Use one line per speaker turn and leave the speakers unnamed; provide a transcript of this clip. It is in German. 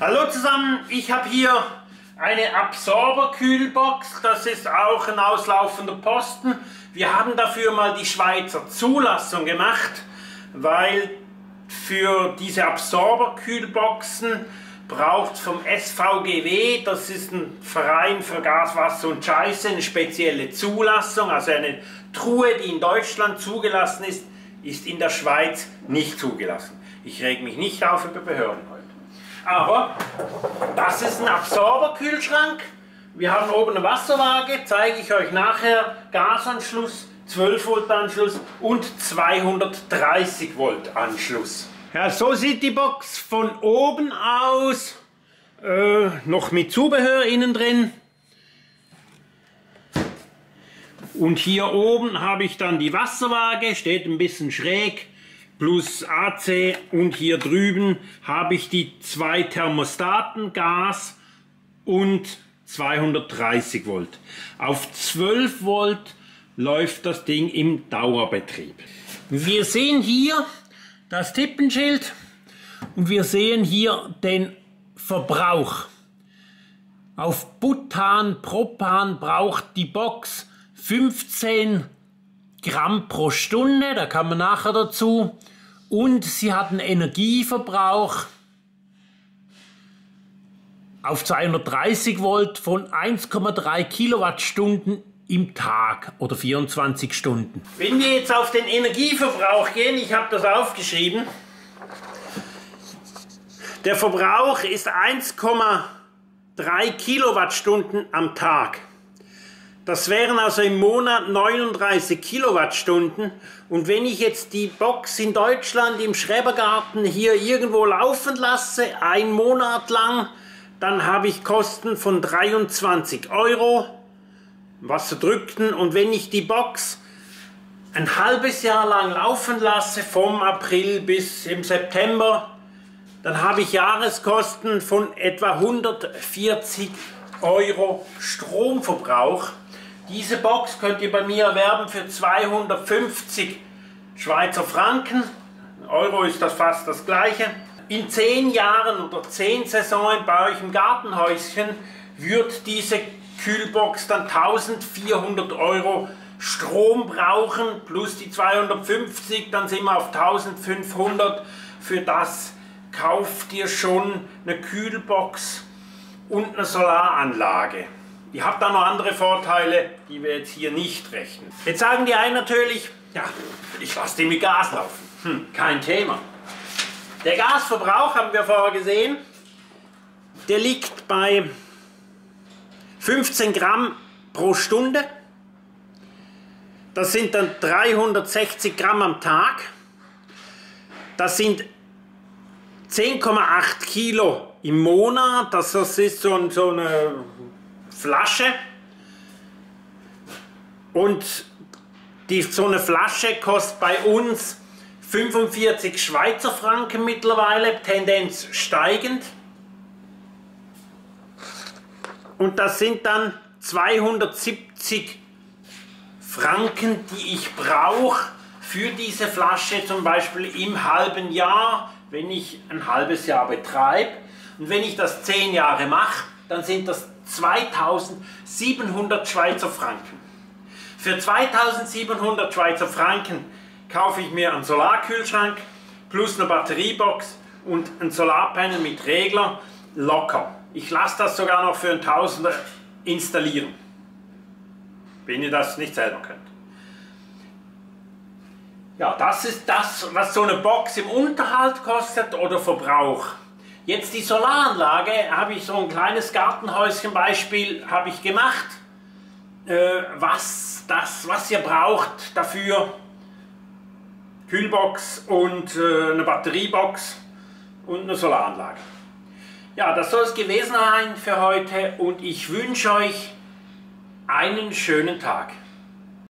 Hallo zusammen, ich habe hier eine Absorberkühlbox, das ist auch ein auslaufender Posten. Wir haben dafür mal die Schweizer Zulassung gemacht, weil für diese Absorberkühlboxen braucht vom SVGW, das ist ein Verein für Gas, Wasser und Scheiße, eine spezielle Zulassung, also eine Truhe, die in Deutschland zugelassen ist, ist in der Schweiz nicht zugelassen. Ich reg mich nicht auf über Behörden heute. Aber das ist ein Absorberkühlschrank. Wir haben oben eine Wasserwaage, zeige ich euch nachher. Gasanschluss, 12 Volt Anschluss und 230 Volt Anschluss. Ja, so sieht die Box von oben aus. Äh, noch mit Zubehör innen drin. Und hier oben habe ich dann die Wasserwaage, steht ein bisschen schräg, plus AC und hier drüben habe ich die zwei Thermostaten, Gas und 230 Volt. Auf 12 Volt läuft das Ding im Dauerbetrieb. Wir sehen hier das Tippenschild und wir sehen hier den Verbrauch. Auf Butan, Propan braucht die Box 15 Gramm pro Stunde, da kann man nachher dazu. Und sie hat einen Energieverbrauch auf 230 Volt von 1,3 Kilowattstunden im Tag oder 24 Stunden. Wenn wir jetzt auf den Energieverbrauch gehen, ich habe das aufgeschrieben, der Verbrauch ist 1,3 Kilowattstunden am Tag. Das wären also im Monat 39 Kilowattstunden. Und wenn ich jetzt die Box in Deutschland im Schrebergarten hier irgendwo laufen lasse, ein Monat lang, dann habe ich Kosten von 23 Euro Wasserdrückten. Und wenn ich die Box ein halbes Jahr lang laufen lasse, vom April bis im September, dann habe ich Jahreskosten von etwa 140 Euro Stromverbrauch. Diese Box könnt ihr bei mir erwerben für 250 Schweizer Franken. Euro ist das fast das gleiche. In 10 Jahren oder 10 Saisonen bei euch im Gartenhäuschen wird diese Kühlbox dann 1400 Euro Strom brauchen, plus die 250, dann sind wir auf 1500. Für das kauft ihr schon eine Kühlbox und eine Solaranlage. Ihr habt da noch andere Vorteile, die wir jetzt hier nicht rechnen. Jetzt sagen die einen natürlich, ja, ich lasse den mit Gas laufen. Hm, kein Thema. Der Gasverbrauch, haben wir vorher gesehen, der liegt bei 15 Gramm pro Stunde. Das sind dann 360 Gramm am Tag. Das sind 10,8 Kilo im Monat. Das ist so, so eine Flasche. Und die, so eine Flasche kostet bei uns 45 Schweizer Franken mittlerweile, Tendenz steigend. Und das sind dann 270 Franken, die ich brauche für diese Flasche zum Beispiel im halben Jahr, wenn ich ein halbes Jahr betreibe. Und wenn ich das 10 Jahre mache, dann sind das 2700 Schweizer Franken. Für 2700 Schweizer Franken kaufe ich mir einen Solarkühlschrank plus eine Batteriebox und ein Solarpanel mit Regler locker. Ich lasse das sogar noch für einen Tausender installieren, wenn ihr das nicht selber könnt. Ja, das ist das, was so eine Box im Unterhalt kostet oder Verbrauch. Jetzt die Solaranlage, habe ich so ein kleines Gartenhäuschen Beispiel habe ich gemacht. Äh, was, das, was ihr braucht dafür, Kühlbox und äh, eine Batteriebox und eine Solaranlage. Ja, das soll es gewesen sein für heute und ich wünsche euch einen schönen Tag.